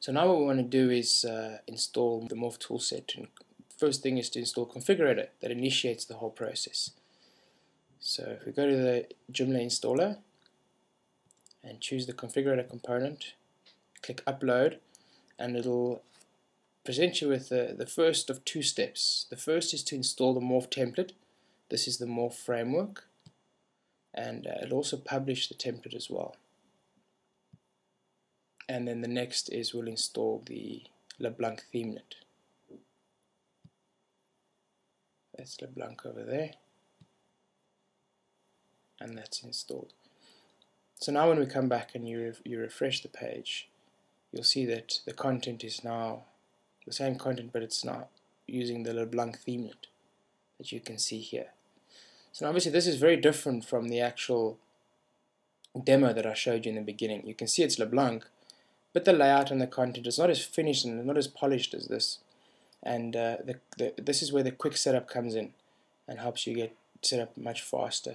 So now what we want to do is uh, install the Morph toolset. And first thing is to install configurator that initiates the whole process. So if we go to the Joomla installer and choose the configurator component, click upload, and it'll present you with the, the first of two steps. The first is to install the Morph template. This is the Morph framework and uh, it'll also publish the template as well and then the next is we'll install the LeBlanc themelet that's LeBlanc over there. And that's installed. So now when we come back and you, you refresh the page you'll see that the content is now the same content but it's now using the LeBlanc themelet that you can see here. So obviously this is very different from the actual demo that I showed you in the beginning. You can see it's LeBlanc, but the layout and the content is not as finished and not as polished as this. And uh, the, the, this is where the quick setup comes in and helps you get set up much faster.